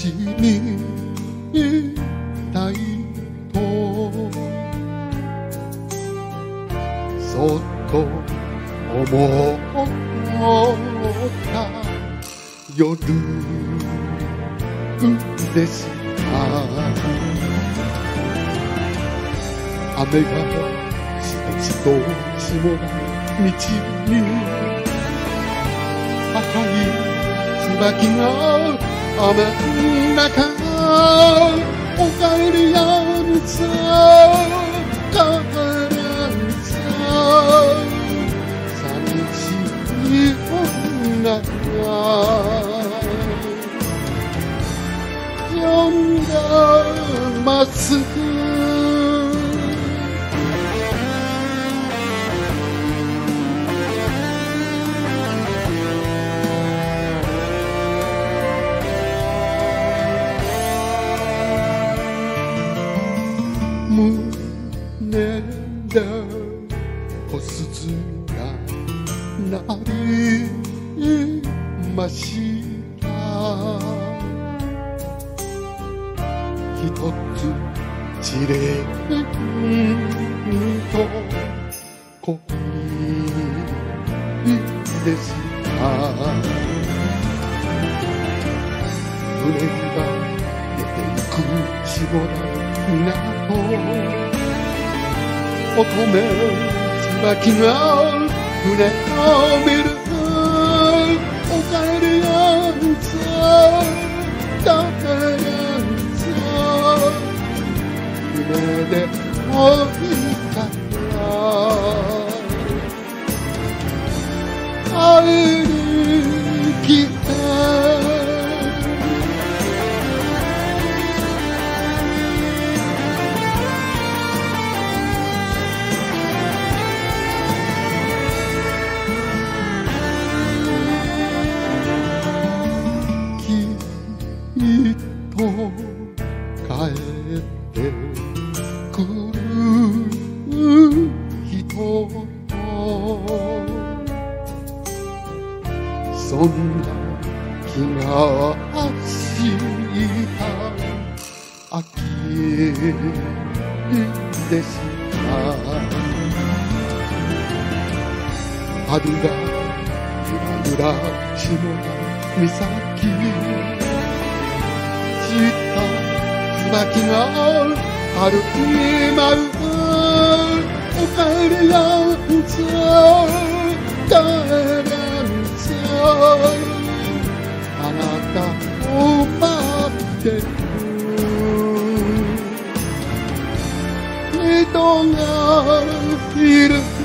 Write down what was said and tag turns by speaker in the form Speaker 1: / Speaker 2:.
Speaker 1: しみたいとそっと思った夜でした雨がしとしと積もる道に赤い椿が雨の中おかえりやんさ帰らんさ寂しい女が呼んだます胸で小鈴が鳴りました一つちれんと恋でした船が出ていく下田港乙女椿が船を見るおかえりやんさだからさ船で降りたら会いに来た。てくる人そんな気がした秋でした春がゆらゆら下の岬散った椿が春に舞うおかえりやんさ帰らんさあなたを待ってる人がいる